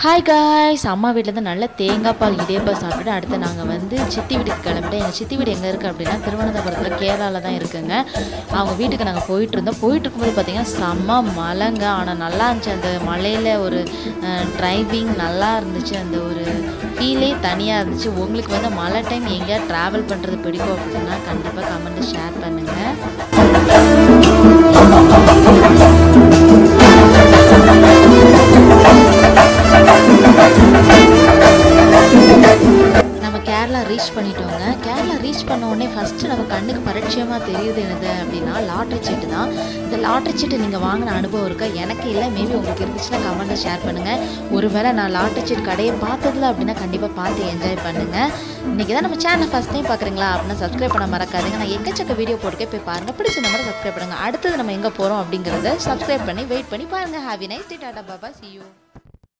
Hi guys அம்மா வீட்டிலேருந்து நல்ல தேங்காய் பால் இடியப்பம் சாப்பிட்டுட்டு அடுத்து நாங்கள் வந்து சித்தி வீட்டுக்கு கிளம்பிட்டு எங்கள் சித்தி வீடு எங்கே இருக்குது அப்படின்னா திருவனந்தபுரத்தில் கேரளாவில் தான் இருக்குங்க. அவங்க வீட்டுக்கு நாங்கள் போயிட்டு இருந்தோம். போயிட்டு இருக்கும்போது பார்த்தீங்கன்னா செம்ம மழைங்க. ஆனால் நல்லா இருந்துச்சு. அந்த மலையில் ஒரு டிரைவிங் நல்லா இருந்துச்சு. அந்த ஒரு ஃபீலே தனியாக இருந்துச்சு. உங்களுக்கு வந்து மழை டைம் எங்கேயா ட்ராவல் பண்ணுறது பிடிக்கும் அப்படின்னா கண்டிப்பாக கமெண்ட்டில் ஷேர் பண்ணுங்கள் கேரளா ரீச் பண்ணிட்டோங்க கேரளா ரீச் பண்ண உடனே ஃபஸ்ட்டு நம்ம கண்ணுக்கு பரிச்சயமாக தெரியுது என்னது அப்படின்னா லாட்ரி சீட்டு தான். இந்த லாட்ரி சீட்டு நீங்கள் வாங்கின அனுபவம் இருக்கா? எனக்கு இல்லை. மேபி உங்களுக்கு இருந்துச்சுன்னா கமெண்ட்டில் ஷேர் பண்ணுங்கள் ஒருவேளை நான் லாட்ரி சீட் கடையை பார்த்ததில்ல அப்படின்னா கண்டிப்பாக பார்த்து என்ஜாய் பண்ணுங்கள் இன்றைக்கி தான் நம்ம சேனல் ஃபஸ்ட் டைம் பார்க்குறீங்களா? அப்படின்னா சப்ஸ்கிரைப் பண்ண மறக்காதுங்க. நான் எக்கச்சக்க வீடியோ போட்டுக்கே போய் பாருங்கள் பிடிச்ச மாதிரி சப்ஸ்கிரைப் பண்ணுங்கள் அடுத்தது நம்ம எங்கே போகிறோம் அப்படிங்கிறத சப்ஸ்கிரைப் பண்ணி வெயிட் பண்ணி பாருங்கள் have a nice day tata Baba see you